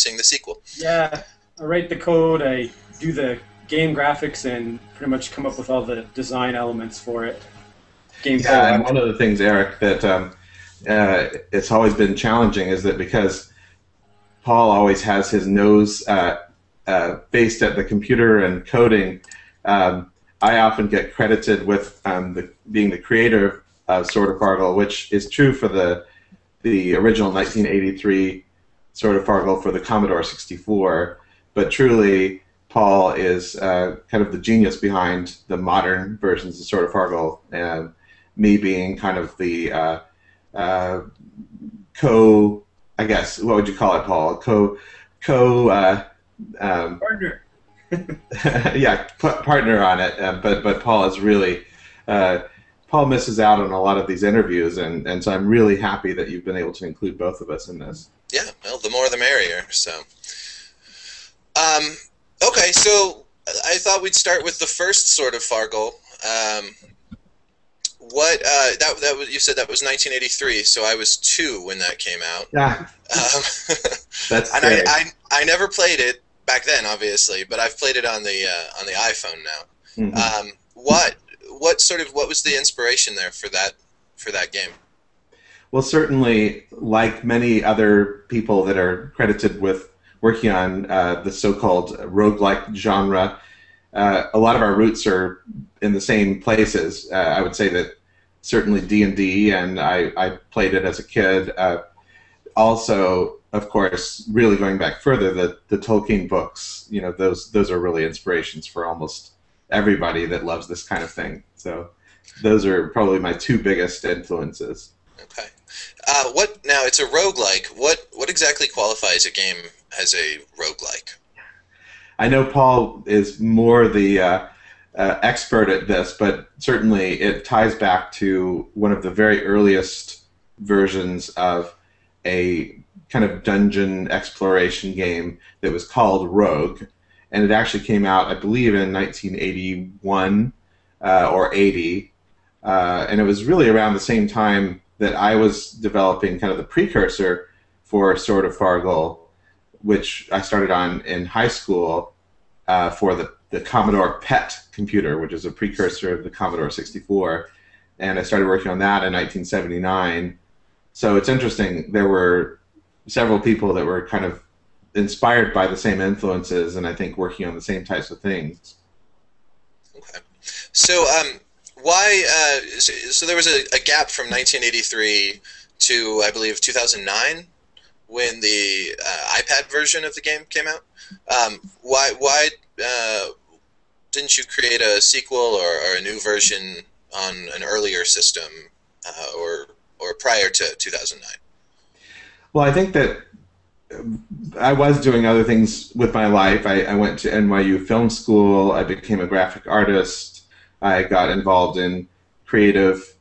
producing the sequel. Yeah, I write the code, I do the game graphics, and pretty much come up with all the design elements for it. Gameplay. Yeah, and one of the things, Erik, that um, uh, it's always been challenging is that because Paul always has his nose uh, uh, based at the computer and coding, um, I often get credited with um, the, being the creator of Sword of Fargoal, which is true for the the original 1983 Sword of Fargoal for the Commodore 64, but truly Paul is uh, kind of the genius behind the modern versions of Sword of Fargoal, and me being kind of the uh, uh, co, I guess, what would you call it, Paul? Co, co uh, um, partner. yeah, partner on it. Uh, but but Paul is really uh, Paul misses out on a lot of these interviews, and, and so I'm really happy that you've been able to include both of us in this. Yeah, well, the more the merrier. So, um, okay, so I thought we'd start with the first Sword of Fargoal. Um, what uh, that that was, you said that was 1983, so I was two when that came out. Yeah, um, that's and I, I, I never played it back then, obviously, but I've played it on the uh, on the iPhone now. Mm-hmm. Um, what what sort of what was the inspiration there for that for that game? Well, certainly, like many other people that are credited with working on uh, the so-called roguelike genre, uh, a lot of our roots are in the same places. Uh, I would say that certainly D and D, and I, I played it as a kid. Uh, also, of course, really going back further, the the Tolkien books. You know, those those are really inspirations for almost everybody that loves this kind of thing. So those are probably my two biggest influences. Okay. Uh, what now? It's a roguelike. What what exactly qualifies a game as a roguelike? I know Paul is more the uh, uh, expert at this, but certainly it ties back to one of the very earliest versions of a kind of dungeon exploration game that was called Rogue and it actually came out, I believe, in 1981 uh, or 80, uh, and it was really around the same time that I was developing kind of the precursor for Sword of Fargoal, which I started on in high school uh, for the, the Commodore PET computer, which is a precursor of the Commodore 64, and I started working on that in 1979. So it's interesting. There were several people that were kind of inspired by the same influences and I think working on the same types of things. Okay. So, um, why? Uh, so, so, there was a, a, gap from 1983 to I believe 2009 when the uh, iPad version of the game came out. Um, why? Why uh, didn't you create a sequel or, or, a new version on an earlier system uh, or or prior to 2009? Well, I think that I was doing other things with my life. I, I, went to NYU Film School. I became a graphic artist. I got involved in creative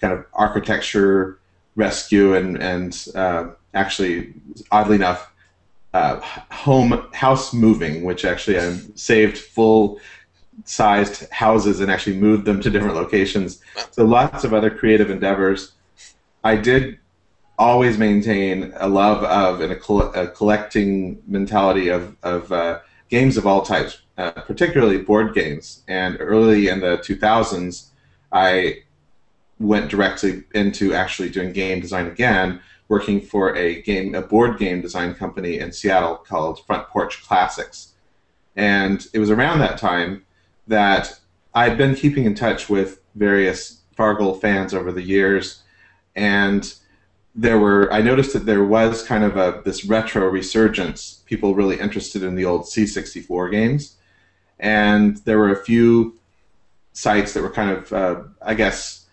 kind of architecture rescue and and uh, actually, oddly enough, uh, home house moving, which actually I saved full sized houses and actually moved them to different locations. So lots of other creative endeavors. I did always maintain a love of and a, coll- a collecting mentality of, of uh, games of all types, uh, particularly board games. And early in the 2000s, I went directly into actually doing game design again, working for a game, a board game design company in Seattle called Front Porch Classics. And it was around that time that I'd been keeping in touch with various Fargoal fans over the years, and there were I noticed that there was kind of a this retro resurgence. People really interested in the old C64 games, and there were a few sites that were kind of, uh, I guess,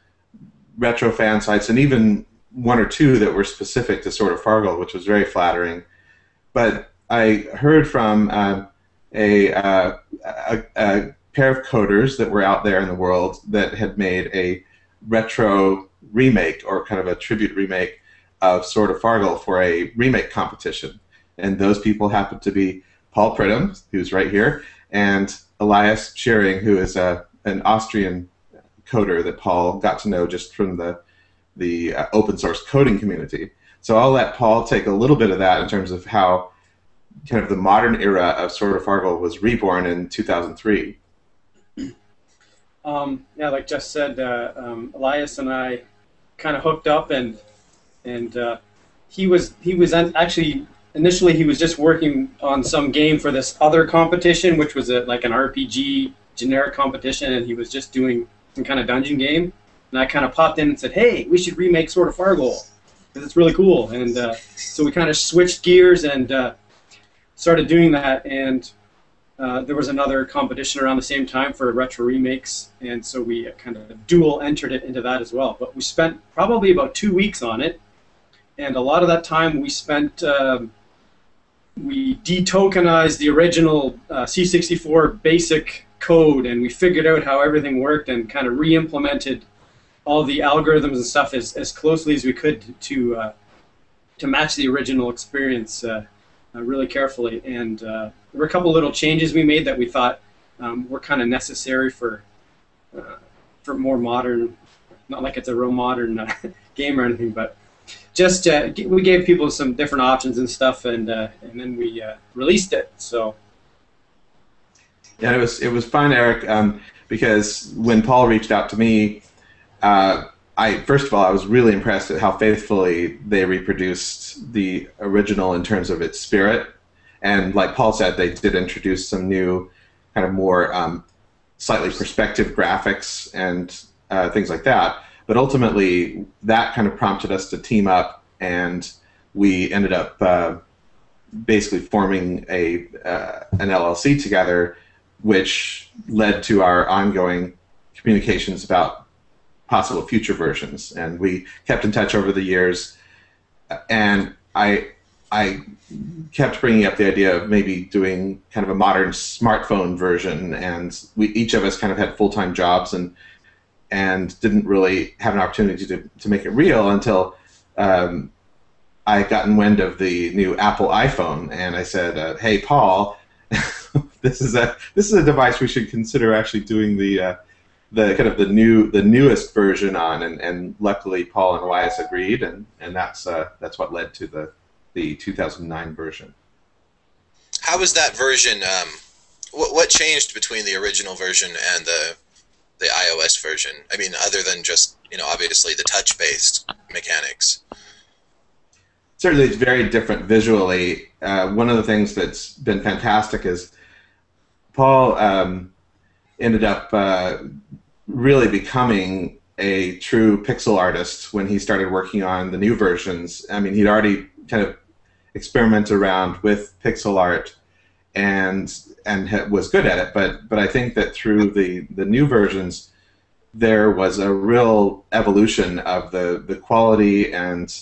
retro fan sites, and even one or two that were specific to Sword of Fargoal, which was very flattering. But I heard from uh, a, uh, a, a pair of coders that were out there in the world that had made a retro remake or kind of a tribute remake of Sword of Fargoal for a remake competition. And those people happened to be Paul Pridham, who's right here, and Elias Pschernig, who is a, an Austrian coder that Paul got to know just from the, the uh, open source coding community. So I'll let Paul take a little bit of that in terms of how kind of the modern era of Sword of Fargoal was reborn in 2003. Um, yeah, like Jeff said, uh, um, Elias and I kind of hooked up, and and uh, he was he was actually initially he was just working on some game for this other competition, which was a, like an RPG generic competition, and he was just doing some kind of dungeon game. And I kind of popped in and said, "Hey, we should remake Sword of Fargoal because it's really cool." And uh, so we kind of switched gears and uh, started doing that. And uh, there was another competition around the same time for retro remakes, and so we kind of dual entered it into that as well. But we spent probably about two weeks on it, and a lot of that time we spent um, we detokenized the original uh, C64 basic code and we figured out how everything worked and kind of re-implemented all the algorithms and stuff as, as closely as we could to uh, to match the original experience uh, uh really carefully. And uh, there were a couple little changes we made that we thought um, were kind of necessary for uh, for more modern. Not like it's a real modern game or anything, but just uh, we gave people some different options and stuff, and uh, and then we uh, released it. So yeah, it was it was fun, Erik, um, because when Paul reached out to me, uh, I first of all I was really impressed at how faithfully they reproduced the original in terms of its spirit, and like Paul said, they did introduce some new kind of more um, slightly perspective graphics and uh, things like that. But ultimately, that kind of prompted us to team up, and we ended up uh, basically forming a uh, an LLC together, which led to our ongoing communications about possible future versions. And we kept in touch over the years, and I I kept bringing up the idea of maybe doing kind of a modern smartphone version, and we each of us kind of had full time jobs and and didn't really have an opportunity to, to make it real until um, I gotten wind of the new Apple iPhone, and I said, uh, "Hey, Paul, this is a this is a device we should consider actually doing the uh, the kind of the new the newest version on." And, and luckily, Paul and Elias agreed, and and that's uh, that's what led to the the 2009 version. How was that version? Um, what what changed between the original version and the the iOS version? I mean, other than just you know obviously the touch-based mechanics. Certainly, it's very different visually. Uh, one of the things that's been fantastic is Paul um, ended up uh, really becoming a true pixel artist when he started working on the new versions. I mean, he'd already kind of experimented around with pixel art and and was good at it. But but I think that through the the new versions, there was a real evolution of the the quality and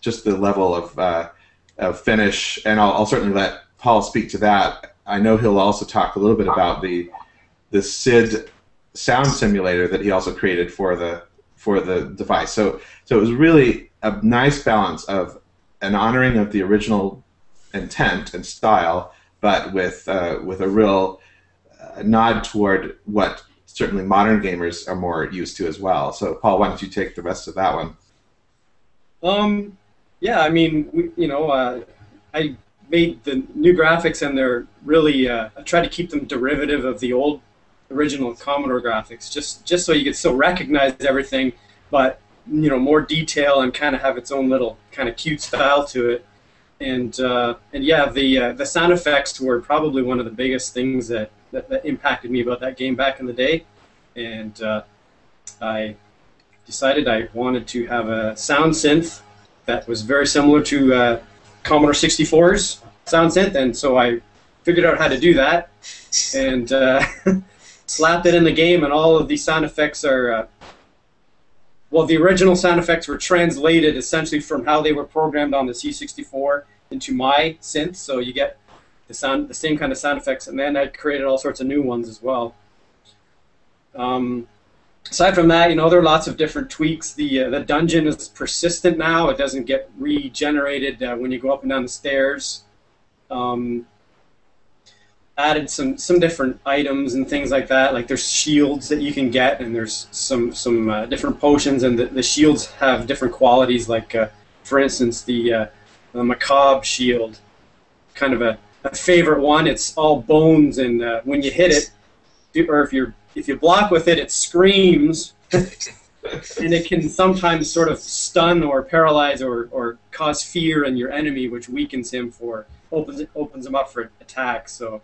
just the level of uh, of finish. And I'll, I'll certainly let Paul speak to that. I know he'll also talk a little bit about the the SID sound simulator that he also created for the for the device. So so it was really a nice balance of an honoring of the original intent and style but with uh, with a real uh, nod toward what certainly modern gamers are more used to as well. So, Paul, why don't you take the rest of that one? Um, yeah, I mean, we, you know, uh, I made the new graphics, and they're really uh, I try to keep them derivative of the old original Commodore graphics, just just so you can still recognize everything, but you know, more detail and kind of have its own little kind of cute style to it and uh, and yeah, the uh, the sound effects were probably one of the biggest things that, that, that impacted me about that game back in the day, and uh, I decided I wanted to have a sound synth that was very similar to uh, Commodore 64's sound synth, and so I figured out how to do that, and uh, slapped it in the game, and all of these sound effects are. Well, the original sound effects were translated essentially from how they were programmed on the C64 into my synth, so you get the sound, the same kind of sound effects, and then I created all sorts of new ones as well. Um, aside from that, you know, there are lots of different tweaks. The uh, the dungeon is persistent now; it doesn't get regenerated uh, when you go up and down the stairs. Um, added some some different items and things like that. Like there's shields that you can get, and there's some some uh, different potions, and the, the shields have different qualities. Like uh, for instance, the uh, the macabre shield, kind of a, a favorite one. It's all bones, and uh, when you hit it, or if you're if you block with it, it screams. and it can sometimes sort of stun or paralyze or, or cause fear in your enemy, which weakens him for opens opens him up for attack. So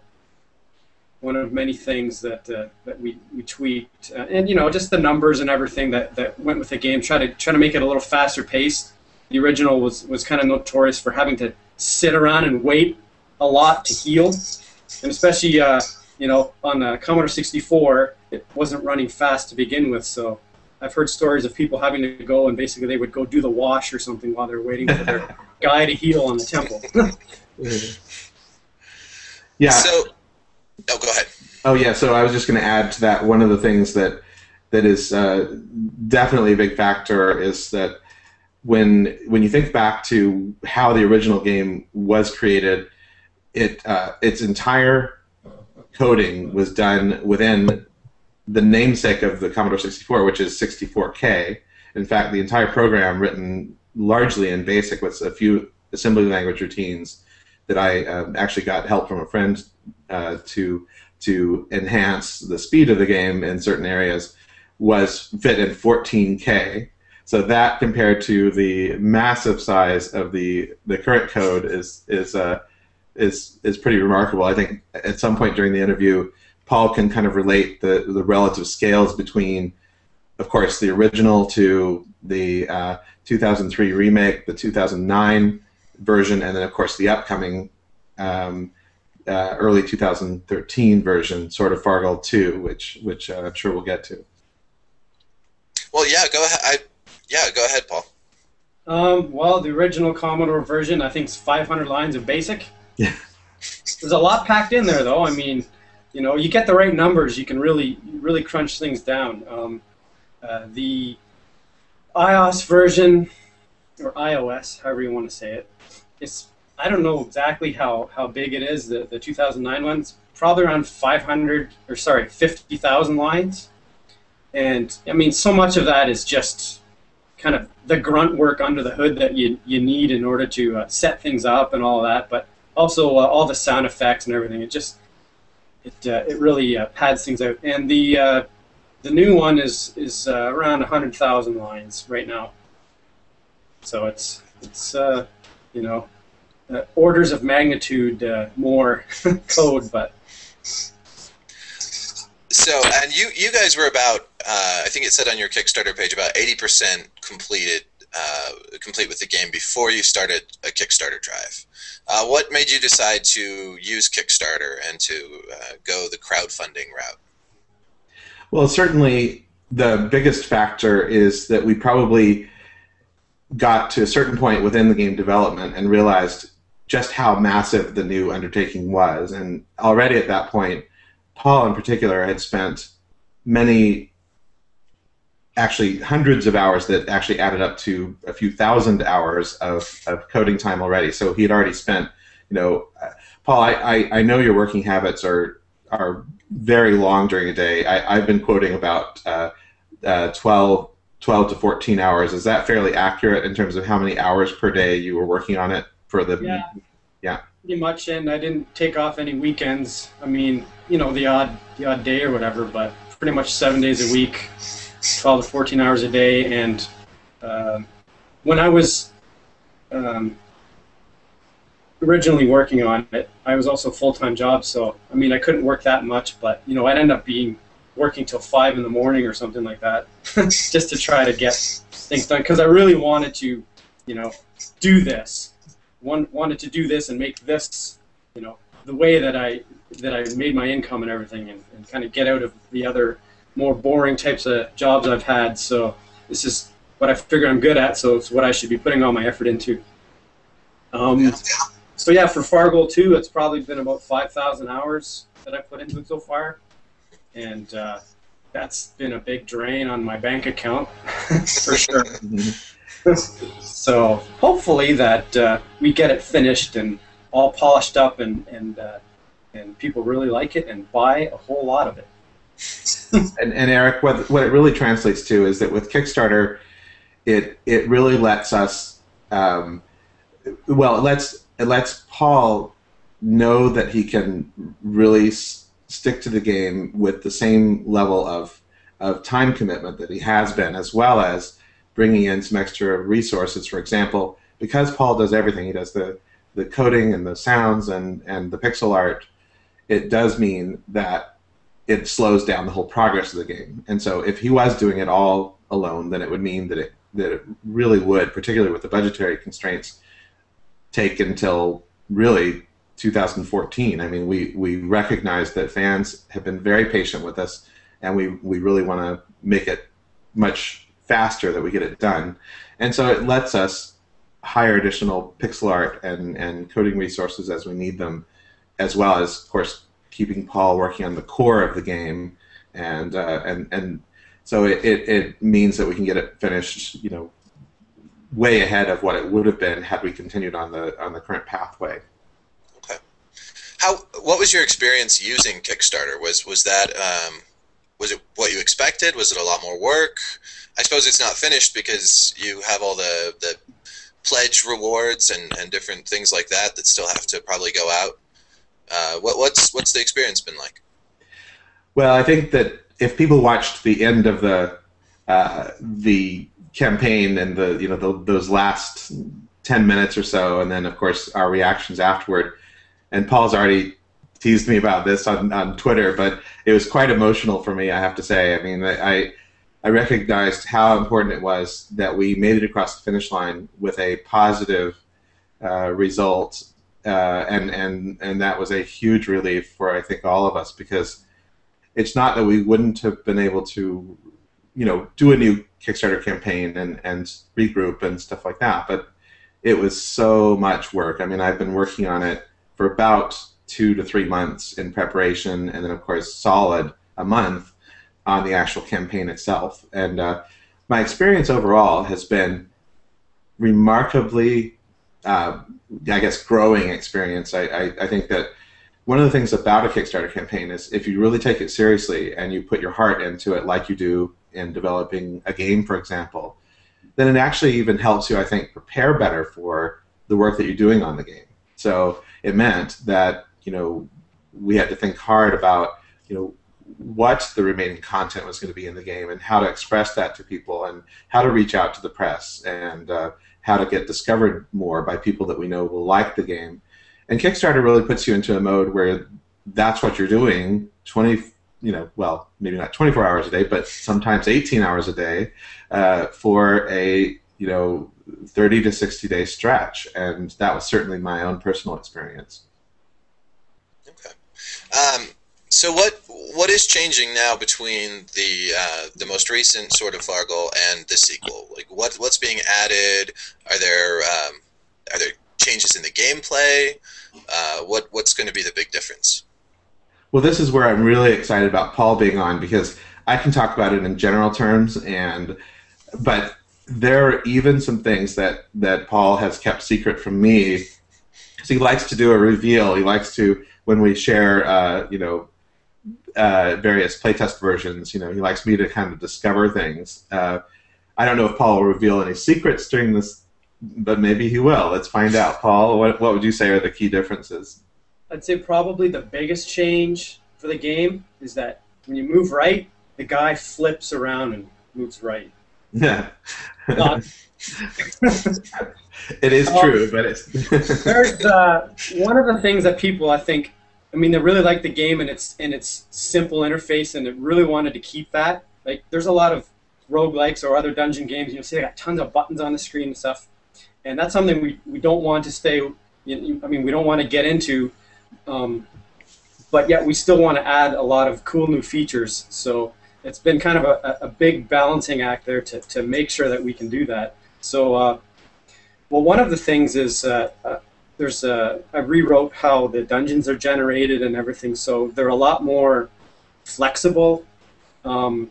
one of many things that uh, that we, we tweaked, uh, and you know just the numbers and everything that, that went with the game. Try to try to make it a little faster paced. The original was was kind of notorious for having to sit around and wait a lot to heal, and especially uh, you know on the Commodore 64, it wasn't running fast to begin with. So I've heard stories of people having to go and basically they would go do the wash or something while they're waiting for their guy to heal on the temple. yeah. So, oh, go ahead. Oh yeah. So I was just going to add to that. One of the things that that is uh, definitely a big factor is that when when you think back to how the original game was created, it uh, its entire coding was done within the namesake of the Commodore 64, which is 64K. In fact, the entire program written largely in BASIC with a few assembly language routines that I um, actually got help from a friend uh, to to enhance the speed of the game in certain areas was fit in 14K. So that compared to the massive size of the the current code is is uh, is is pretty remarkable. I think at some point during the interview, Paul can kind of relate the the relative scales between, of course, the original to the uh, 2003 remake, the 2009 version, and then of course the upcoming um, uh, early 2013 version, Sword of Fargoal 2, which which uh, I'm sure we'll get to. Well, yeah, go ahead. I, yeah, go ahead, Paul. Um, well, the original Commodore version, I think, is 500 lines of BASIC. Yeah. There's a lot packed in there, though. I mean, you know, you get the right numbers, you can really, really crunch things down. Um, uh, the iOS version, or iOS, however you want to say it, it's I don't know exactly how, how big it is. The the 2009 one's probably around 500 or sorry 50,000 lines, and I mean so much of that is just kind of the grunt work under the hood that you you need in order to uh, set things up and all that, but also uh, all the sound effects and everything. It just it uh, it really uh, pads things out. And the uh, the new one is is uh, around 100,000 lines right now. So it's it's you know uh, orders of magnitude uh, more code, but. So, and you you guys were about uh, I think it said on your Kickstarter page about eighty percent completed uh, complete with the game before you started a Kickstarter drive. Uh, what made you decide to use Kickstarter and to uh, go the crowdfunding route? Well, certainly the biggest factor is that we probably got to a certain point within the game development and realized just how massive the new undertaking was. And already at that point, Paul in particular had spent many, actually hundreds of hours that actually added up to a few thousand hours of, of coding time already. So he had already spent, you know, Paul, I, I, I know your working habits are are very long during a day. I, I've been quoting about uh, uh, 12, 12 to 14 hours. Is that fairly accurate in terms of how many hours per day you were working on it? For the yeah. yeah. Pretty much, and I didn't take off any weekends. I mean, you know, the odd the odd day or whatever, but pretty much seven days a week, twelve to fourteen hours a day. And uh, when I was um, originally working on it, I was also full time job. So I mean, I couldn't work that much, but you know, I'd end up being working till five in the morning or something like that, just to try to get things done because I really wanted to, you know, do this one wanted to do this and make this, you know, the way that I that I made my income and everything, and, and kind of get out of the other more boring types of jobs I've had. So this is what I figure I'm good at. So it's what I should be putting all my effort into. Um, so yeah, for Fargoal 2, it's probably been about 5,000 hours that I've put into it so far, and uh, that's been a big drain on my bank account for sure. so hopefully that uh, we get it finished and all polished up, and and uh, and people really like it and buy a whole lot of it. And, and Erik, what what it really translates to is that with Kickstarter, it it really lets us, um, well, it lets it lets Paul know that he can really s- stick to the game with the same level of of time commitment that he has been, as well as bringing in some extra resources. For example, because Paul does everything, he does the the coding and the sounds and and the pixel art. It does mean that it slows down the whole progress of the game. And so if he was doing it all alone, then it would mean that it that it really would, particularly with the budgetary constraints, take until really 2014. I mean, we we recognize that fans have been very patient with us, and we we really want to make it much faster that we get it done. And so it lets us hire additional pixel art and and coding resources as we need them, as well as of course keeping Paul working on the core of the game, and uh, and and so it, it, it means that we can get it finished, you know, way ahead of what it would have been had we continued on the on the current pathway. Okay. How? What was your experience using Kickstarter? Was was that um, was it what you expected? Was it a lot more work? I suppose it's not finished because you have all the the pledge rewards and, and different things like that that still have to probably go out. Uh, what, what's what's the experience been like? Well, I think that if people watched the end of the uh, the campaign and the you know the, those last ten minutes or so, and then of course our reactions afterward, and Paul's already teased me about this on, on Twitter, but it was quite emotional for me. I have to say. I mean, I I recognized how important it was that we made it across the finish line with a positive uh, result, uh, and and and that was a huge relief for I think all of us because it's not that we wouldn't have been able to, you know, do a new Kickstarter campaign and and regroup and stuff like that, but it was so much work. I mean, I've been working on it for about two to three months in preparation, and then of course solid a month on the actual campaign itself. And uh, my experience overall has been remarkably, uh, I guess, growing experience. I, I, I think that one of the things about a Kickstarter campaign is if you really take it seriously and you put your heart into it, like you do in developing a game, for example, then it actually even helps you, I think, prepare better for the work that you're doing on the game. So it meant that you know we had to think hard about you know what the remaining content was going to be in the game and how to express that to people and how to reach out to the press and uh, how to get discovered more by people that we know will like the game. And Kickstarter really puts you into a mode where that's what you're doing 20 you know well maybe not 24 hours a day but sometimes 18 hours a day uh, for a you know 30 to 60 day stretch and that was certainly my own personal experience Okay. Um, so what what is changing now between the uh, the most recent Sword of Fargoal and the sequel? Like what what's being added? Are there um, are there changes in the gameplay? Uh, what what's going to be the big difference? Well, this is where I'm really excited about Paul being on because I can talk about it in general terms, and but there are even some things that that Paul has kept secret from me because he likes to do a reveal. He likes to when we share, uh, you know, uh, various playtest versions. You know, he likes me to kind of discover things. Uh, I don't know if Paul will reveal any secrets during this, but maybe he will. Let's find out. Paul, what what would you say are the key differences? I'd say probably the biggest change for the game is that when you move right, the guy flips around and moves right. Yeah. It is Um, true, but it's There's uh, one of the things that people I think, I mean, they really like the game and its and its simple interface, and they really wanted to keep that. Like, there's a lot of roguelikes or other dungeon games. You'll see they got tons of buttons on the screen and stuff, and that's something we, we don't want to stay. You I mean, we don't want to get into um, but yet we still want to add a lot of cool new features. So it's been kind of a, a big balancing act there to, to make sure that we can do that. So, uh, well, one of the things is uh, uh, there's a, I rewrote how the dungeons are generated and everything, so they're a lot more flexible. Um,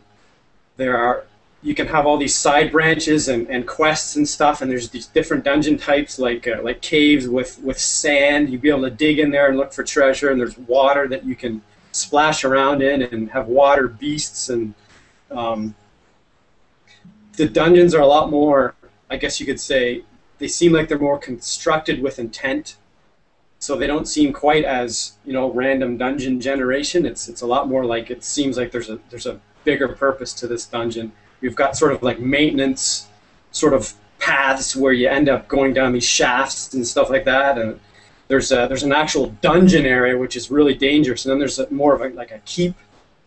there are you can have all these side branches and, and quests and stuff, and there's these different dungeon types like uh, like caves with with sand. You'd be able to dig in there and look for treasure, and there's water that you can splash around in and have water beasts and um, the dungeons are a lot more i guess you could say they seem like they're more constructed with intent. So they don't seem quite as you know random dungeon generation. It's it's a lot more like it seems like there's a there's a bigger purpose to this dungeon. We've got sort of like maintenance sort of paths where you end up going down these shafts and stuff like that. And there's a, there's an actual dungeon area which is really dangerous, and then there's a, more of a, like a keep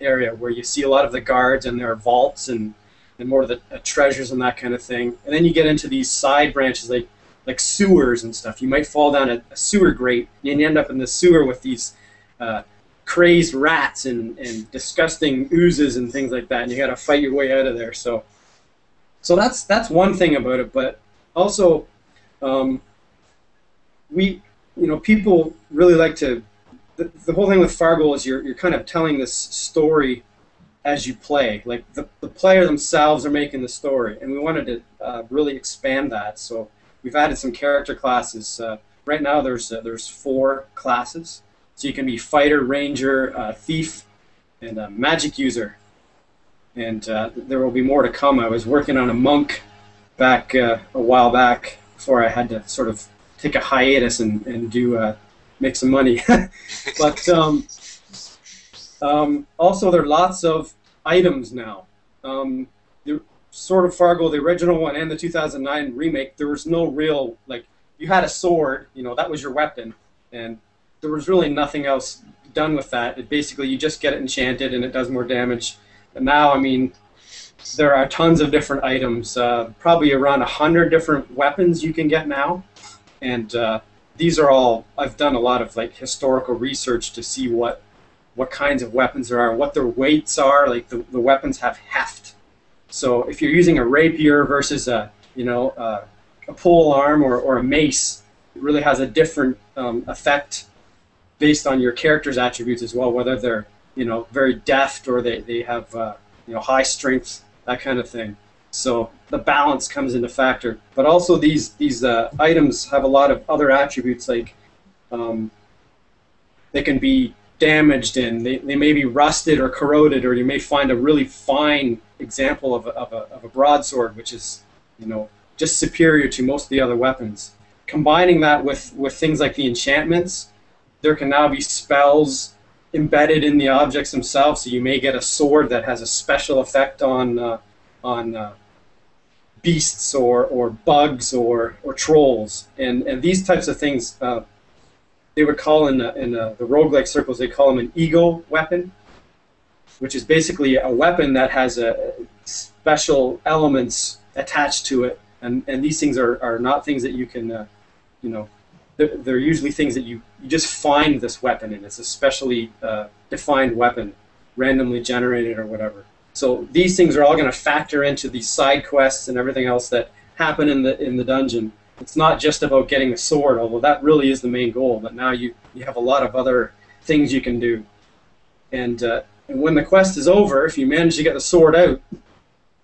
area where you see a lot of the guards and there are vaults and and more of the uh, treasures and that kind of thing. And then you get into these side branches like like sewers and stuff. You might fall down a, a sewer grate and you end up in the sewer with these uh, crazed rats and, and disgusting oozes and things like that, and you got to fight your way out of there. So, so that's that's one thing about it. But also, um, we you know, people really like to. The, the whole thing with Fargoal is you're, you're kind of telling this story as you play. Like the, the player themselves are making the story, and we wanted to uh, really expand that. So we've added some character classes. Uh, right now, there's uh, there's four classes. So you can be fighter, ranger, uh, thief, and magic user. And uh, there will be more to come. I was working on a monk back uh, a while back before I had to sort of take a hiatus and, and do make some money. but um, um, also, there are lots of items now. Um, the Sword of Fargoal, the original one, and the 2009 remake, there was no real like you had a sword, you know, that was your weapon, and there was really nothing else done with that. It basically you just get it enchanted and it does more damage. And now, I mean, there are tons of different items, uh, probably around a hundred different weapons you can get now and uh, these are all I've done a lot of like historical research to see what what kinds of weapons there are, what their weights are. Like the, the weapons have heft. So if you're using a rapier versus a you know uh, a pole arm or, or a mace, it really has a different um, effect based on your character's attributes as well, whether they're you know very deft or they, they have uh, you know high strength, that kind of thing. So the balance comes into factor. But also these these uh, items have a lot of other attributes like um, they can be damaged and they, they may be rusted or corroded or you may find a really fine example of a, of a, of a broadsword which is you know just superior to most of the other weapons. Combining that with, with things like the enchantments, there can now be spells embedded in the objects themselves. So you may get a sword that has a special effect on uh, on uh, beasts or, or bugs or, or trolls. And, and these types of things, uh, they would call in, the, in the, the roguelike circles, they call them an ego weapon, which is basically a weapon that has a special elements attached to it. And, and these things are, are not things that you can, uh, you know, they're, they're, usually things that you, you just find this weapon in. It's a specially uh, defined weapon, randomly generated or whatever. So these things are all going to factor into these side quests and everything else that happen in the in the dungeon. It's not just about getting a sword, although that really is the main goal. But now you you have a lot of other things you can do. And, uh, and when the quest is over, if you manage to get the sword out,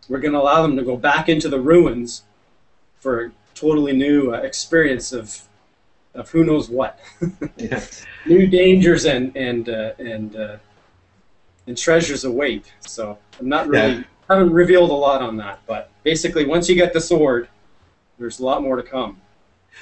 we're going to allow them to go back into the ruins for a totally new uh, experience of of who knows what. yeah. New dangers and and uh, and uh, and treasures await. So I'm not really yeah. haven't revealed a lot on that, but basically once you get the sword, there's a lot more to come.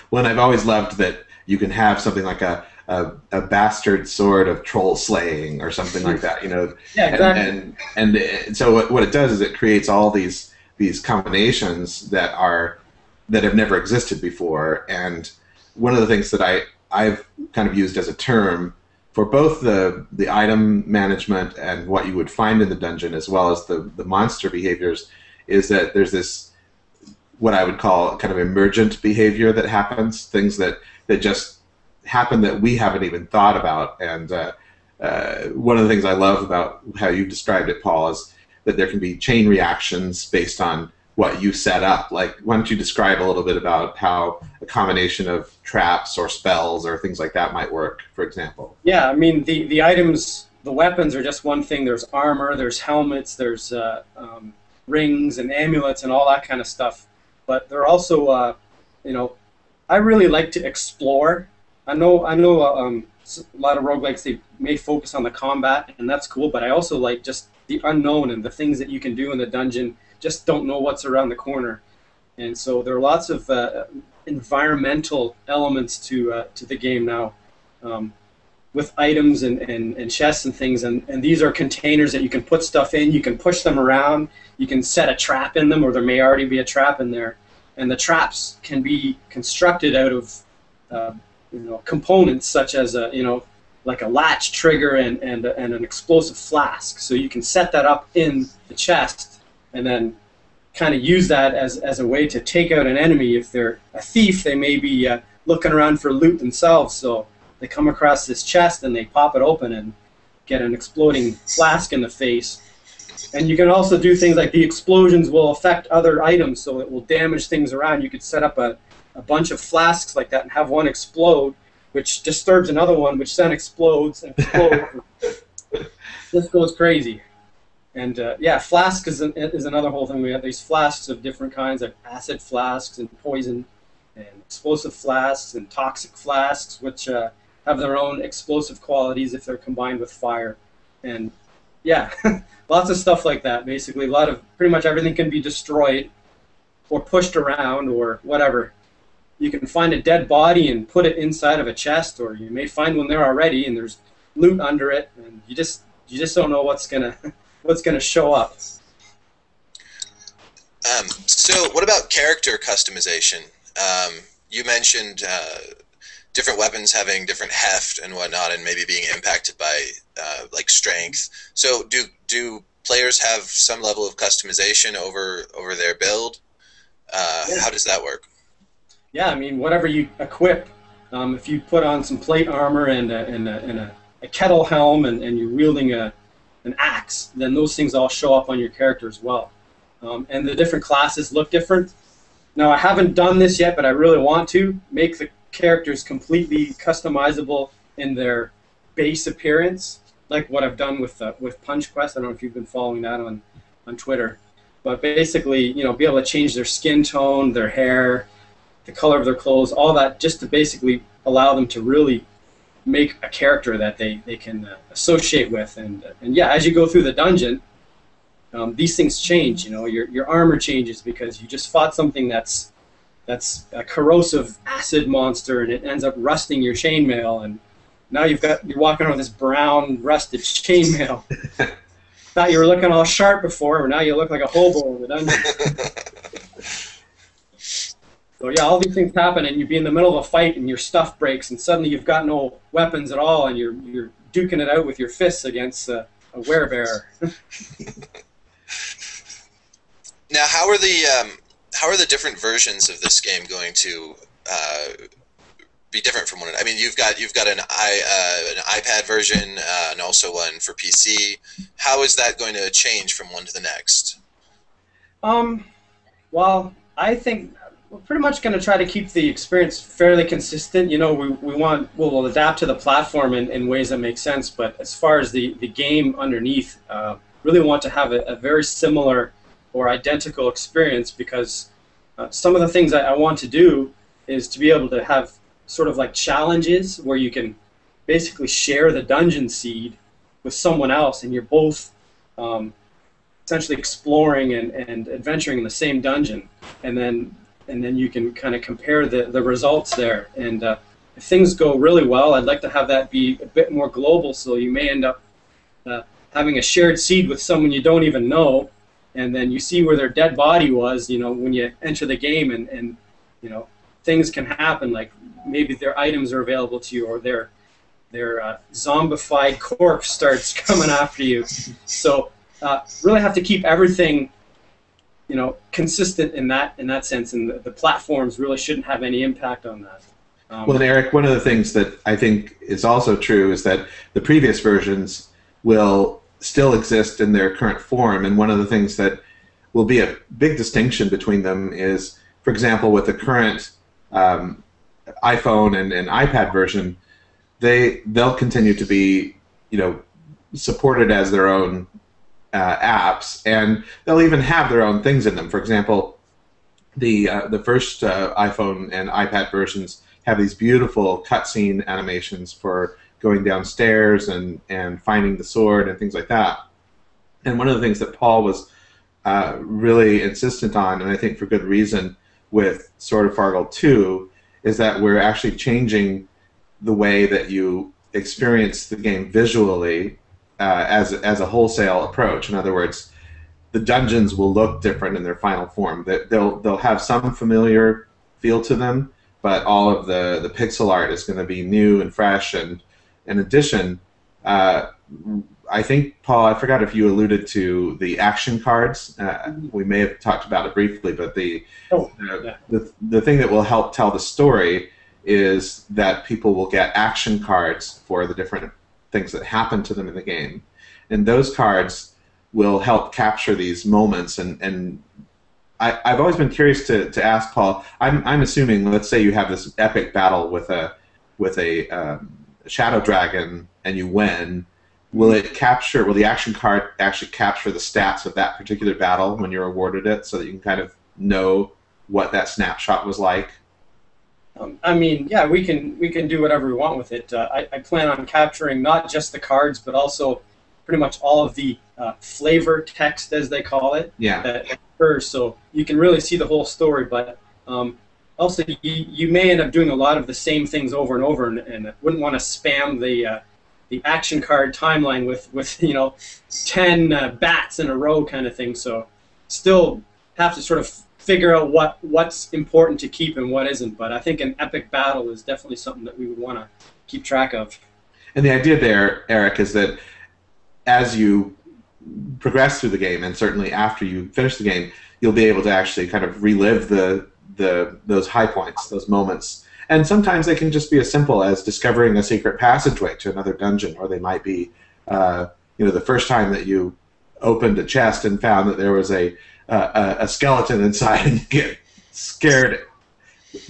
Well, and I've always loved that you can have something like a a, a bastard sword of troll slaying or something like that, you know. Yeah, exactly. And and, and so what, what it does is it creates all these these combinations that are that have never existed before. And one of the things that I I've kind of used as a term for both the the item management and what you would find in the dungeon, as well as the the monster behaviors, is that there's this what I would call kind of emergent behavior that happens, things that that just happen that we haven't even thought about, and uh, uh, one of the things I love about how you described it, Paul, is that there can be chain reactions based on what you set up. Like, why don't you describe a little bit about how a combination of traps or spells or things like that might work, for example? Yeah, I mean, the, the items, the weapons are just one thing. There's armor, there's helmets, there's uh, um, rings and amulets and all that kind of stuff. But they're also, uh, you know, I really like to explore. I know, I know, uh, um, a lot of roguelikes they may focus on the combat, and that's cool. But I also like just the unknown and the things that you can do in the dungeon just don't know what's around the corner. And so there are lots of uh, environmental elements to uh, to the game now, um, with items and, and, and chests and things. And, and these are containers that you can put stuff in. You can push them around. You can set a trap in them, or there may already be a trap in there. And the traps can be constructed out of uh, you know components such as a you know like a latch trigger and and, and an explosive flask. So you can set that up in the chest and then kind of use that as, as a way to take out an enemy. If they're a thief, they may be uh, looking around for loot themselves. So they come across this chest and they pop it open and get an exploding flask in the face. And you can also do things like the explosions will affect other items, so it will damage things around. You could set up a, a bunch of flasks like that and have one explode, which disturbs another one, which then explodes and explodes. this goes crazy. And uh, yeah, flask is, an, is another whole thing. We have these flasks of different kinds, like acid flasks and poison, and explosive flasks and toxic flasks, which uh, have their own explosive qualities if they're combined with fire. And yeah, lots of stuff like that. Basically, a lot of pretty much everything can be destroyed or pushed around or whatever. You can find a dead body and put it inside of a chest, or you may find one there already, and there's loot under it, and you just you just don't know what's gonna what's to show up. Um, so, what about character customization? Um, you mentioned uh, different weapons having different heft and whatnot, and maybe being impacted by uh, like strength. So, do do players have some level of customization over over their build? Uh, yeah. How does that work? Yeah, I mean, whatever you equip. Um, if you put on some plate armor and a, and a, and a, a kettle helm, and, and you're wielding a an axe, then those things all show up on your character as well. Um, and the different classes look different. Now, I haven't done this yet, but I really want to make the characters completely customizable in their base appearance, like what I've done with uh, with Punch Quest. I don't know if you've been following that on on Twitter, but basically, you know, be able to change their skin tone, their hair, the color of their clothes, all that, just to basically allow them to really make a character that they, they can uh, associate with. And, and yeah, as you go through the dungeon, um, these things change. You know, your, your armor changes because you just fought something that's that's a corrosive acid monster, and it ends up rusting your chainmail. And now you've got you're walking around with this brown rusted chainmail. Thought you were looking all sharp before, but now you look like a hobo in the dungeon. So yeah, all these things happen, and you'd be in the middle of a fight, and your stuff breaks, and suddenly you've got no weapons at all, and you're you're duking it out with your fists against a, a werebear. now, how are the um, how are the different versions of this game going to uh, be different from one another? I mean, you've got you've got an i uh, an iPad version uh, and also one for PC. How is that going to change from one to the next? Um, well, I think we're pretty much going to try to keep the experience fairly consistent. You know, we, we want we'll, we'll adapt to the platform in, in ways that make sense. But as far as the, the game underneath, uh, really want to have a, a, very similar or identical experience because uh, some of the things I, I want to do is to be able to have sort of like challenges where you can basically share the dungeon seed with someone else, and you're both um, essentially exploring and, and adventuring in the same dungeon, and then and then you can kind of compare the, the results there. And uh, if things go really well, I'd like to have that be a bit more global, so you may end up uh, having a shared seed with someone you don't even know, and then you see where their dead body was, you know, when you enter the game, and, and you know, things can happen, like maybe their items are available to you, or their their uh, zombified corpse starts coming after you. So uh, really have to keep everything you know, consistent in that in that sense, and the, the platforms really shouldn't have any impact on that. Um, well, Erik, one of the things that I think is also true is that the previous versions will still exist in their current form, and one of the things that will be a big distinction between them is, for example, with the current um, iPhone and, and iPad version, they they'll continue to be you know supported as their own uh, apps, and they'll even have their own things in them. For example, the uh, the first uh, iPhone and iPad versions have these beautiful cutscene animations for going downstairs and and finding the sword and things like that. And one of the things that Paul was uh, really insistent on, and I think for good reason, with Sword of Fargoal 2, is that we're actually changing the way that you experience the game visually uh, as as a wholesale approach. In other words, the dungeons will look different in their final form. They'll they'll have some familiar feel to them, but all of the the pixel art is going to be new and fresh. And in addition, uh, I think Paul, I forgot if you alluded to the action cards. Uh, we may have talked about it briefly, but the, oh, yeah. the the thing that will help tell the story is that people will get action cards for the different things that happen to them in the game, and those cards will help capture these moments. And and I, I've always been curious to, to ask Paul. I'm I'm assuming, let's say you have this epic battle with a with a um, shadow dragon and you win. Will it capture? Will the action card actually capture the stats of that particular battle when you're awarded it, so that you can kind of know what that snapshot was like? Um, I mean, yeah, we can we can do whatever we want with it. Uh, I, I, plan on capturing not just the cards, but also pretty much all of the uh, flavor text, as they call it, yeah. that occurs. So you can really see the whole story. But um, also, you, you may end up doing a lot of the same things over and over, and, and wouldn't want to spam the uh, the action card timeline with with you know ten uh, bats in a row kind of thing. So still have to sort of figure out what what's important to keep and what isn't. But I think an epic battle is definitely something that we would want to keep track of. And the idea there, Erik, is that as you progress through the game, and certainly after you finish the game, you'll be able to actually kind of relive the the those high points, those moments. And sometimes they can just be as simple as discovering a secret passageway to another dungeon, or they might be, uh, you know, the first time that you opened a chest and found that there was a uh, a, skeleton inside and you get scared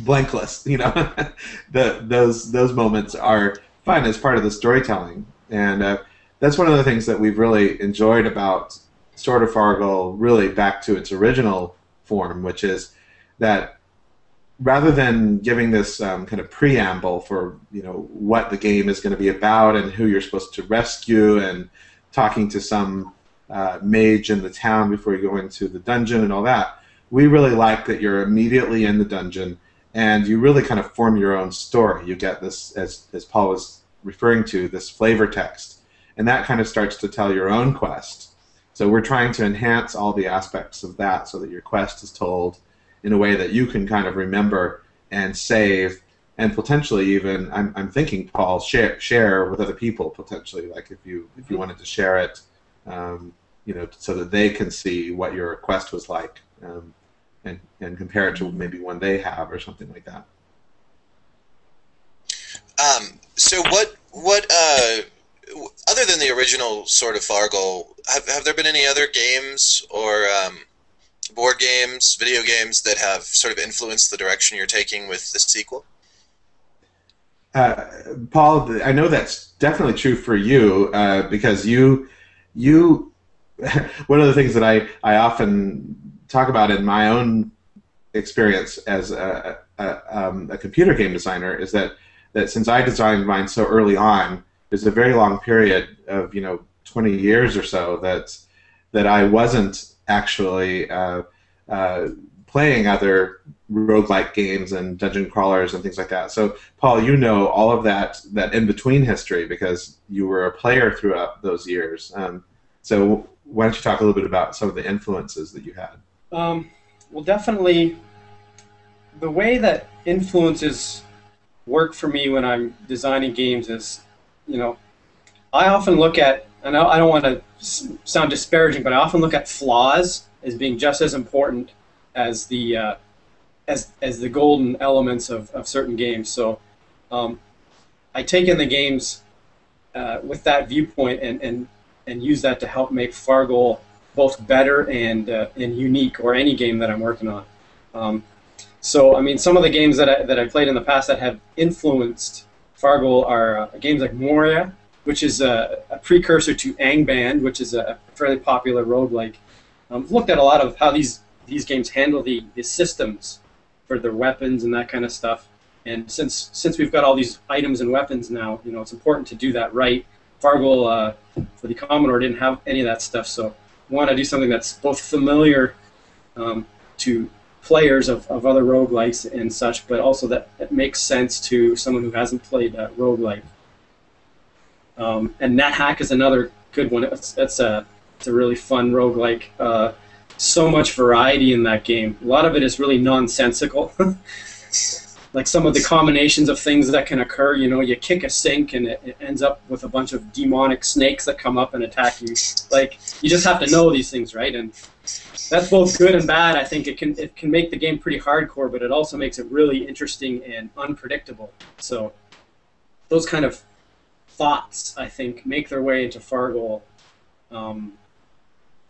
blankless. You know, the, those those moments are fun as part of the storytelling, and uh, that's one of the things that we've really enjoyed about Sword of Fargoal. really back to its original form, which is that rather than giving this um, kind of preamble for you know what the game is going to be about and who you're supposed to rescue and talking to some uh, mage in the town before you go into the dungeon and all that. We really like that you're immediately in the dungeon and you really kind of form your own story. You get this, as, as Paul was referring to, this flavor text. And that kind of starts to tell your own quest. So we're trying to enhance all the aspects of that so that your quest is told in a way that you can kind of remember and save and potentially even I'm, I'm thinking Paul share share with other people potentially like if you if you wanted to share it um, you know, so that they can see what your quest was like um, and, and compare it to maybe one they have or something like that. Um, so what what uh, other than the original Sword of Fargoal, have have there been any other games or um, board games, video games that have sort of influenced the direction you're taking with the sequel? Uh, Paul, I know that's definitely true for you uh, because you you one of the things that I, I often talk about in my own experience as a, a, um, a, computer game designer is that, that since I designed mine so early on, there's a very long period of you know 20 years or so that that I wasn't actually uh, uh, playing other roguelike games and dungeon crawlers and things like that. So Paul, you know all of that that in between history because you were a player throughout those years. Um, so why don't you talk a little bit about some of the influences that you had? Um, well, definitely the way that influences work for me when I'm designing games is, you know, I often look at, and I don't want to sound disparaging, but I often look at flaws as being just as important as the uh, as as the golden elements of, of certain games. So um, I take in the games uh, with that viewpoint and, and and use that to help make Fargoal both better and uh, and unique, or any game that I'm working on. Um, so, I mean, some of the games that I, that I played in the past that have influenced Fargoal are uh, games like Moria, which is a, a, precursor to Angband, which is a fairly popular roguelike. Um, I've looked at a lot of how these these games handle the, the systems for their weapons and that kind of stuff. And since since we've got all these items and weapons now, you know, it's important to do that right. Fargoal uh, for the Commodore didn't have any of that stuff, so I want to do something that's both familiar um, to players of, of other roguelikes and such, but also that, that makes sense to someone who hasn't played uh, roguelike. Um, and NetHack is another good one. It's, it's a it's a really fun roguelike. Uh, so much variety in that game. A lot of it is really nonsensical. like some of the combinations of things that can occur. You know, you kick a sink and it, it, ends up with a bunch of demonic snakes that come up and attack you. Like you just have to know these things, right? And that's both good and bad. I think it can it can make the game pretty hardcore, but it also makes it really interesting and unpredictable. So those kind of thoughts, I think, make their way into Fargoal. Um,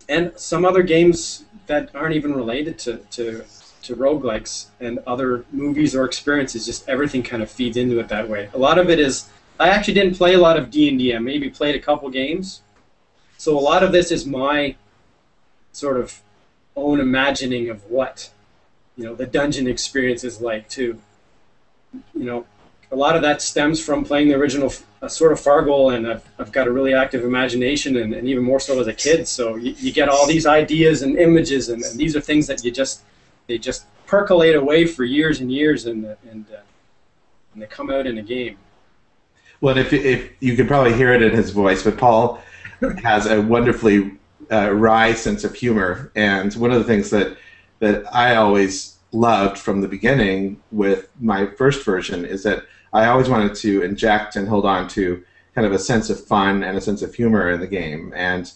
and some other games that aren't even related to, to, to roguelikes and other movies or experiences, just everything kind of feeds into it that way. A lot of it is, I actually didn't play a lot of D&D. I maybe played a couple games. So a lot of this is my sort of own imagining of what you know the dungeon experience is like too. You know, a lot of that stems from playing the original uh, Sword of Fargoal, and I've, I've got a really active imagination, and, and even more so as a kid. So you, you get all these ideas and images, and, and, these are things that you just they just percolate away for years and years, and and, uh, and they come out in a game. Well, if if you could probably hear it in his voice, but Paul has a wonderfully uh, wry sense of humor, and one of the things that that I always loved from the beginning with my first version is that I always wanted to inject and hold on to kind of a sense of fun and a sense of humor in the game. And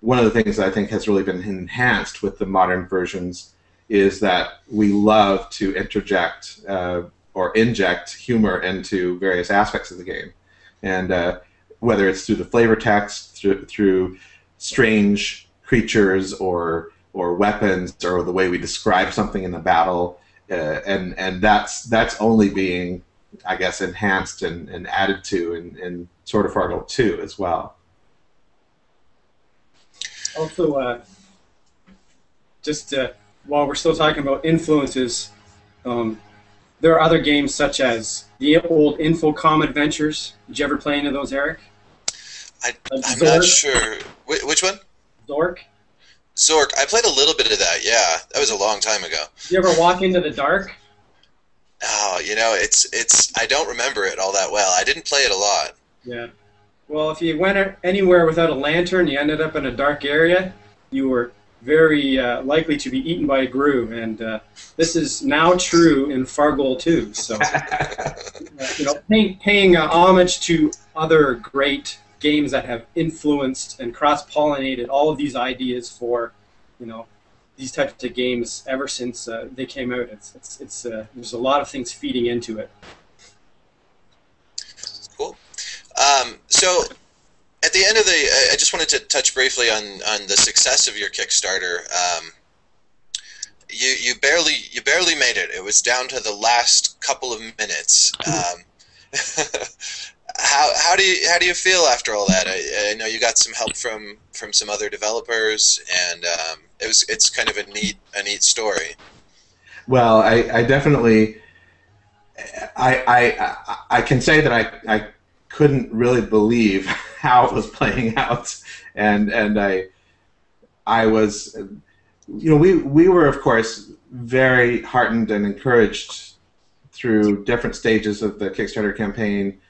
one of the things that I think has really been enhanced with the modern versions is that we love to interject uh, or inject humor into various aspects of the game. And uh, whether it's through the flavor text, through, through strange creatures or or weapons or the way we describe something in the battle, uh, and and that's that's only being, I guess, enhanced and, and added to in, in Sword of Fargoal 2 as well. Also, uh, just uh, while we're still talking about influences, um, there are other games such as the old Infocom Adventures. Did you ever play any of those, Erik? I, am not sure. Wh- which one? Zork. Zork. I played a little bit of that. Yeah, that was a long time ago. You ever walk into the dark? Oh, you know, it's it's. I don't remember it all that well. I didn't play it a lot. Yeah. Well, if you went anywhere without a lantern, you ended up in a dark area. You were very uh, likely to be eaten by a grue, and uh, this is now true in Fargoal too. So, uh, you know, paying, paying uh, homage to other great games that have influenced and cross-pollinated all of these ideas for, you know, these types of games ever since uh, they came out. It's it's, it's uh, there's a lot of things feeding into it. Cool. Um, so at the end of the, I just wanted to touch briefly on on the success of your Kickstarter. Um, you you barely you barely made it. It was down to the last couple of minutes. Um, how how do you how do you feel after all that? I, I know you got some help from from some other developers, and um, it was it's kind of a neat a neat story. Well, I, I definitely I, I I can say that I, I couldn't really believe how it was playing out, and and I I was you know we we were of course very heartened and encouraged through different stages of the Kickstarter campaign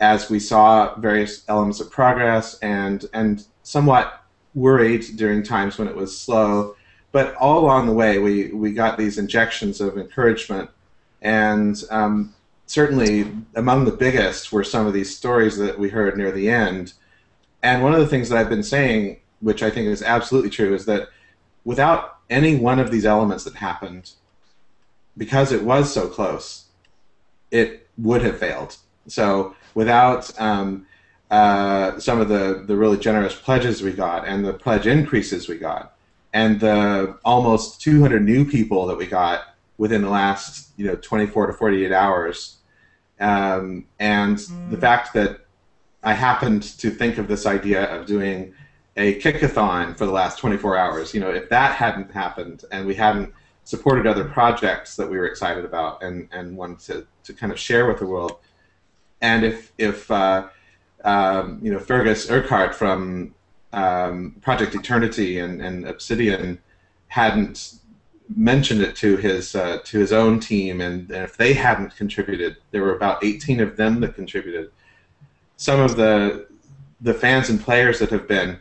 as we saw various elements of progress and and somewhat worried during times when it was slow. But all along the way, we, we got these injections of encouragement. And um, certainly among the biggest were some of these stories that we heard near the end. And one of the things that I've been saying, which I think is absolutely true, is that without any one of these elements that happened, because it was so close, it would have failed So without um, uh, some of the, the really generous pledges we got and the pledge increases we got and the almost 200 new people that we got within the last you know 24 to 48 hours um, and mm. the fact that I happened to think of this idea of doing a kickathon for the last 24 hours. You know, if that hadn't happened and we hadn't supported other projects that we were excited about and, and wanted to, to kind of share with the world, and if if uh, um, you know Fergus Urquhart from um, Project Eternity and, and Obsidian hadn't mentioned it to his uh, to his own team, and, and if they hadn't contributed, there were about 18 of them that contributed. Some of the the fans and players that have been,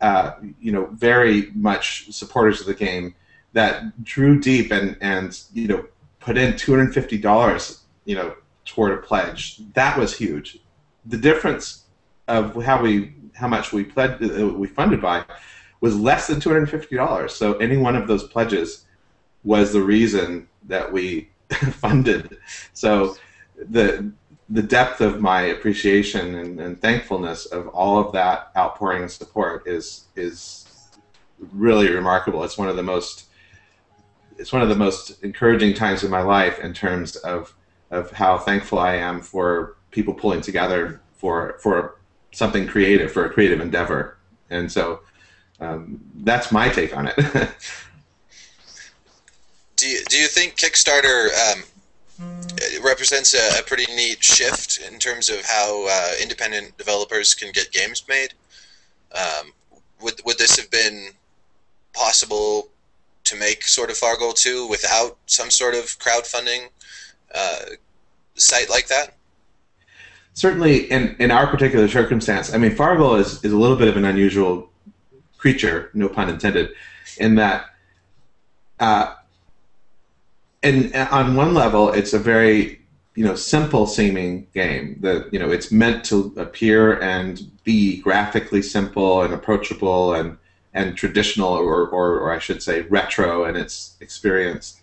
uh, you know, very much supporters of the game that drew deep and and you know put in 250 dollars, you know, toward a pledge. That was huge. The difference of how we how much we pledged uh, we funded by was less than $250. So any one of those pledges was the reason that we funded. So the the depth of my appreciation and, and, thankfulness of all of that outpouring and support is is really remarkable. It's one of the most it's one of the most encouraging times in my life in terms of of how thankful I am for people pulling together for for something creative for a creative endeavor. And so um, that's my take on it. do you, do you think Kickstarter um, represents a, a, pretty neat shift in terms of how uh, independent developers can get games made? Um, would would this have been possible to make Sword of Fargoal 2 without some sort of crowdfunding uh, site like that? Certainly, in, in our particular circumstance, I mean, Fargoal is, is a little bit of an unusual creature, no pun intended, in that, uh, and on one level, it's a very you know simple seeming game. That you know it's meant to appear and be graphically simple and approachable and and traditional, or, or, or I should say retro in its experience.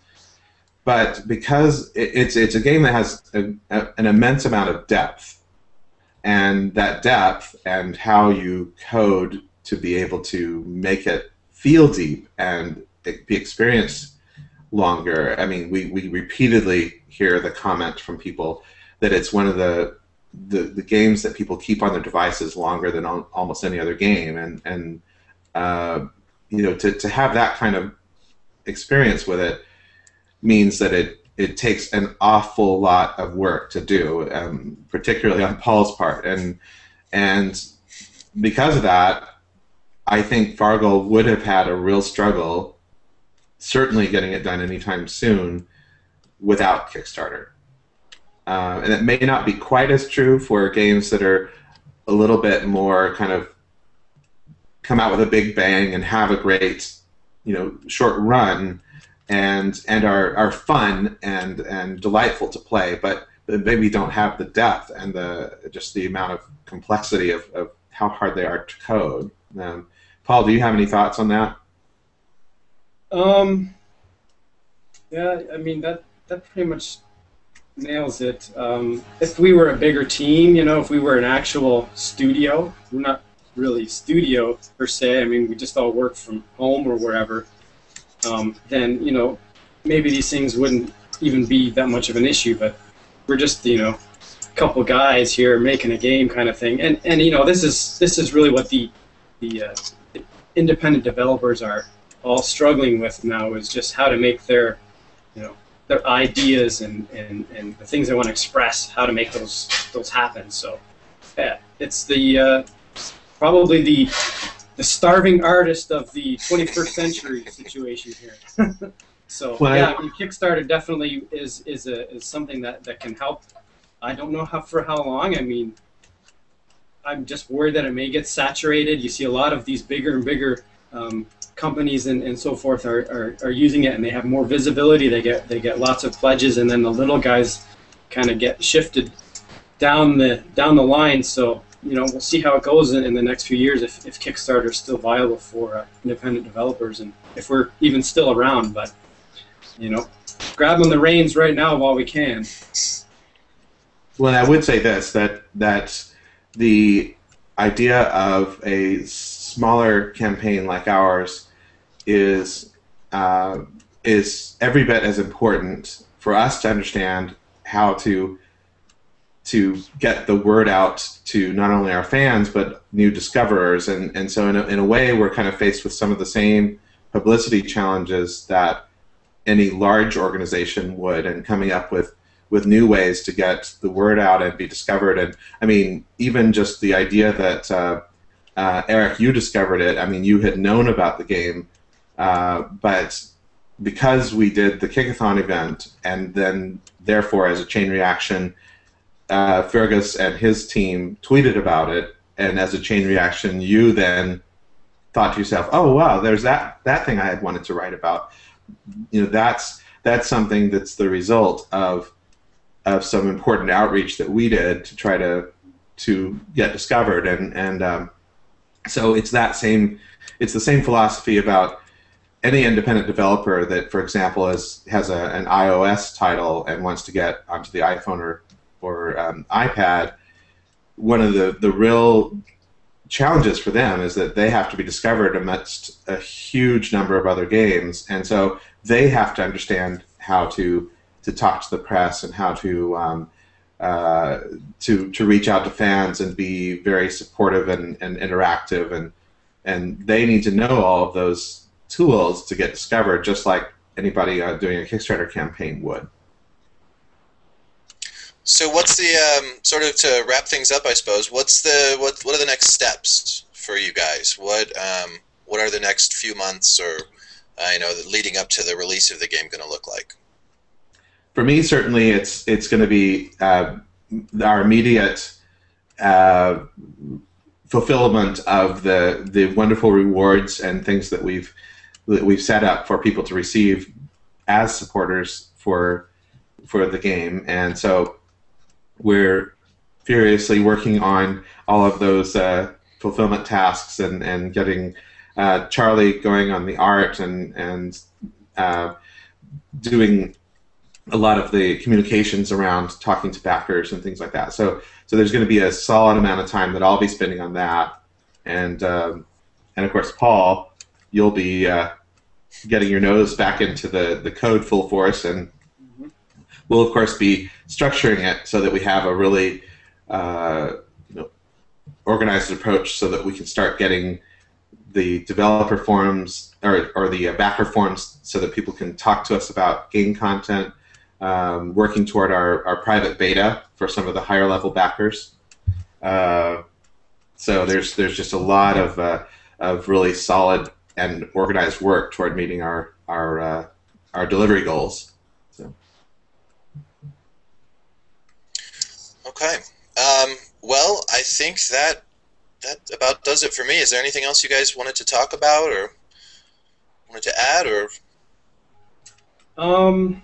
But because it's it's a game that has a, a, an immense amount of depth, and that depth and how you code to be able to make it feel deep and be experienced longer. I mean, we, we repeatedly hear the comment from people that it's one of the, the, the games that people keep on their devices longer than almost any other game. And, and uh, you know, to, to have that kind of experience with it means that it, it takes an awful lot of work to do, um, particularly on Paul's part. And, and because of that, I think Fargoal would have had a real struggle certainly getting it done anytime soon without Kickstarter. Uh, and it may not be quite as true for games that are a little bit more kind of come out with a big bang and have a great, you know, short run and and are, are fun and and delightful to play, but maybe don't have the depth and the just the amount of complexity of, of how hard they are to code. Um, Paul, do you have any thoughts on that? Um, yeah, I mean that that pretty much nails it. Um, if we were a bigger team, you know, if we were an actual studio, we're not really studio per se. I mean, we just all work from home or wherever. Um, then you know, maybe these things wouldn't even be that much of an issue. But we're just you know, a couple guys here making a game kind of thing. And and you know, this is this is really what the the, uh, independent developers are all struggling with now is just how to make their, you know, their ideas and, and, and the things they want to express, how to make those those happen. So, yeah, it's the uh, probably the the starving artist of the 21st century situation here. so well, yeah, I mean, Kickstarter definitely is is a is something that, that can help. I don't know how for how long. I mean, I'm just worried that it may get saturated. You see a lot of these bigger and bigger um, companies and, and so forth are, are, are using it and they have more visibility. They get they get lots of pledges, and then the little guys kind of get shifted down the down the line. So you know we'll see how it goes in, in the next few years if, if Kickstarter is still viable for uh, independent developers and if we're even still around. But you know, grabbing the reins right now while we can. Well, I would say this that that the idea of a smaller campaign like ours is uh, is every bit as important for us to understand how to to get the word out to not only our fans but new discoverers. And and so in a, in a way we're kind of faced with some of the same publicity challenges that any large organization would and coming up with with new ways to get the word out and be discovered. And i mean even just the idea that uh, uh, erik you discovered it. I mean you had known about the game uh, but because we did the kickathon event and then therefore as a chain reaction uh, fergus and his team tweeted about it and as a chain reaction you then thought to yourself oh wow there's that that thing i had wanted to write about. You know that's that's something that's the result of of some important outreach that we did to try to to get discovered. And and um, so it's that same it's the same philosophy about any independent developer that for example has has a, an iOS title and wants to get onto the iPhone or or um, iPad one of the the real challenges for them is that they have to be discovered amidst a huge number of other games, and so they have to understand how to to talk to the press and how to um, uh, to to reach out to fans and be very supportive and, and interactive and and they need to know all of those tools to get discovered, just like anybody uh, doing a Kickstarter campaign would. So what's the um, sort of to wrap things up? I suppose what's the what what are the next steps for you guys? What um, what are the next few months or you know leading up to the release of the game going to look like? For me, certainly it's it's going to be uh, our immediate uh, fulfillment of the the wonderful rewards and things that we've that we've set up for people to receive as supporters for for the game, and so we're furiously working on all of those uh, fulfillment tasks and, and getting uh, Charlie going on the art and and uh, doing a lot of the communications around talking to backers and things like that. So so there's going to be a solid amount of time that I'll be spending on that, and um, and of course Paul, you'll be uh, getting your nose back into the the code full force and we'll of course be structuring it so that we have a really uh, you know, organized approach so that we can start getting the developer forums or, or the uh, backer forums so that people can talk to us about game content, um, working toward our, our private beta for some of the higher level backers. Uh, so there's there's just a lot of uh, of really solid and organized work toward meeting our our uh, our delivery goals. Okay. Um, well, I think that that about does it for me. Is there anything else you guys wanted to talk about or wanted to add or? Um,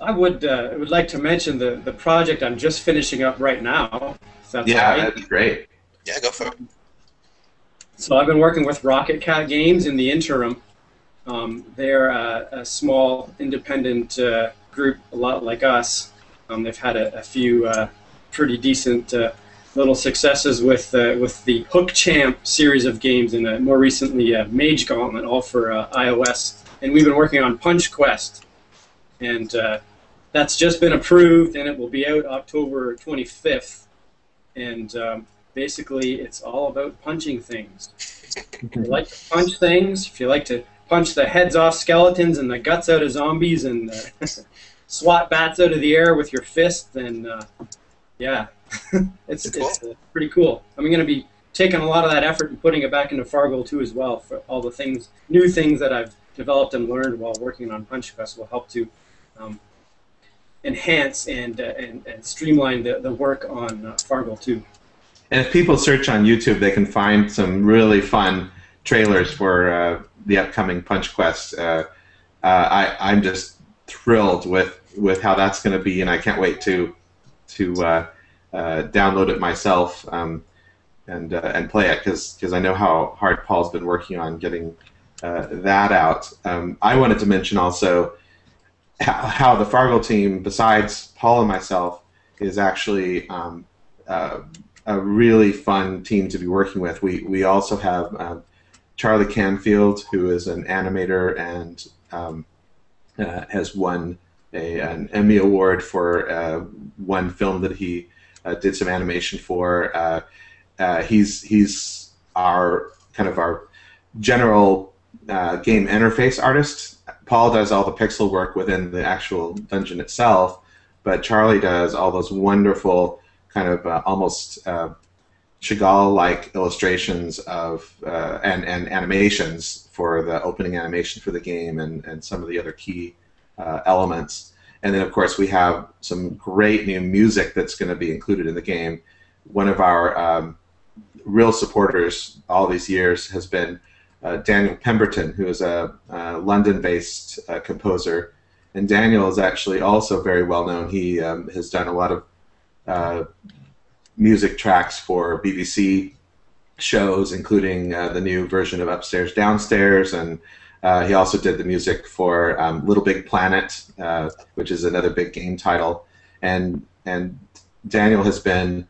I would uh, would like to mention the the project I'm just finishing up right now. yeah, right. that'd be great. Yeah, go for it. So I've been working with Rocket Cat Games in the interim. Um, they're a, a, small independent uh, group, a lot like us, um, they've had a, a few uh, pretty decent uh, little successes with uh, with the Hook Champ series of games, and uh, more recently uh, Mage Gauntlet, all for uh, iOS. And we've been working on Punch Quest, and that's just been approved, and it will be out October 25th. And um, basically, it's all about punching things. if you like to punch things, if you like to punch the heads off skeletons and the guts out of zombies and swat bats out of the air with your fist, and uh, yeah, it's cool. it's uh, pretty cool. I'm going to be taking a lot of that effort and putting it back into Fargoal 2 as well for all the things, new things that I've developed and learned while working on Punch Quest will help to um, enhance and, uh, and, and streamline the, the work on uh, Fargoal 2. And if people search on YouTube, they can find some really fun trailers for uh, the upcoming Punch Quest. Uh, uh, I, I'm just thrilled with with how that's going to be, and I can't wait to to uh, uh, download it myself um, and uh, and play it because because I know how hard Paul's been working on getting uh, that out. Um, I wanted to mention also how, how, the Fargoal team, besides Paul and myself, is actually um, uh, a really fun team to be working with. We we also have um, Charlie Canfield, who is an animator and um, uh, has won a, an Emmy award for uh, one film that he uh, did some animation for. Uh, uh, he's he's our kind of our general uh, game interface artist. Paul does all the pixel work within the actual dungeon itself, but Charlie does all those wonderful kind of almost Chagall-like illustrations of uh, and and animations for the opening animation for the game and and some of the other key uh, elements. And then of course we have some great new music that's going to be included in the game. One of our um, real supporters all these years has been uh, Daniel Pemberton, who is a, London-based uh, composer. And Daniel is actually also very well known. He um, has done a lot of uh, music tracks for BBC shows, including uh, the new version of Upstairs Downstairs, and uh, he also did the music for um, Little Big Planet, uh, which is another big game title. And and Daniel has been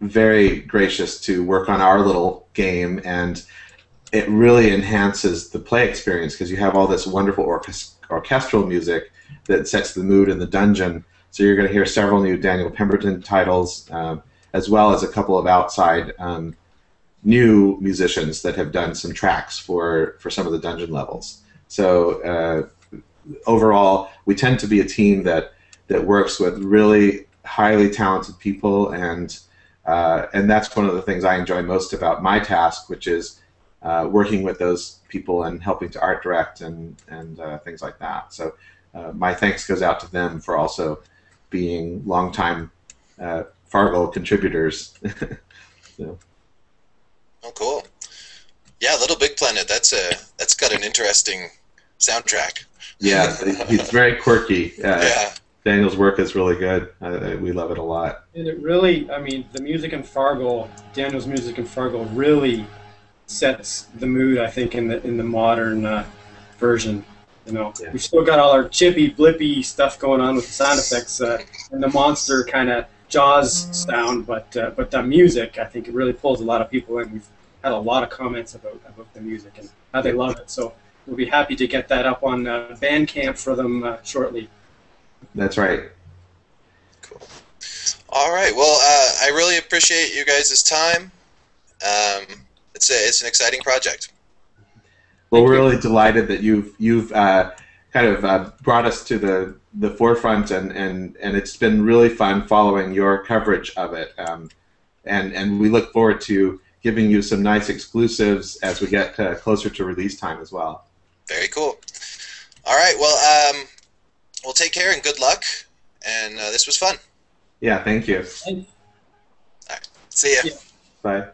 very gracious to work on our little game, and it really enhances the play experience because you have all this wonderful orchest- orchestral music that sets the mood in the dungeon. So you're going to hear several new Daniel Pemberton titles. Uh, as well as a couple of outside um, new musicians that have done some tracks for for some of the dungeon levels. So uh, overall, we tend to be a team that that works with really highly talented people, and uh, and that's one of the things I enjoy most about my task, which is uh, working with those people and helping to art direct and and uh, things like that. So uh, my thanks goes out to them for also being longtime uh, Fargoal contributors. so. Oh, cool. Yeah, Little Big Planet. That's a that's got an interesting soundtrack. Yeah, it's very quirky. Uh, yeah. Daniel's work is really good. Uh, we love it a lot. And it really, I mean, the music in Fargoal, Daniel's music in Fargoal, really sets the mood. I think in the in the modern uh, version. You know, yeah. we've still got all our chippy, blippy stuff going on with the sound effects uh, and the monster kind of Jaws sound, but uh, but the music, I think it really pulls a lot of people in. We've had a lot of comments about about the music and how they love it. So we'll be happy to get that up on uh, Bandcamp for them uh, shortly. That's right. Cool. All right. Well, uh, I really appreciate you guys' time. Um, it's a, it's an exciting project. Well, we're really delighted that you've you've uh, kind of uh, brought us to the the forefront, and, and, and it's been really fun following your coverage of it. Um, and, and we look forward to giving you some nice exclusives as we get uh, closer to release time as well. Very cool. All right, well, um, we'll take care and good luck. And uh, this was fun. Yeah, thank you. Thanks. All right, see ya. Bye.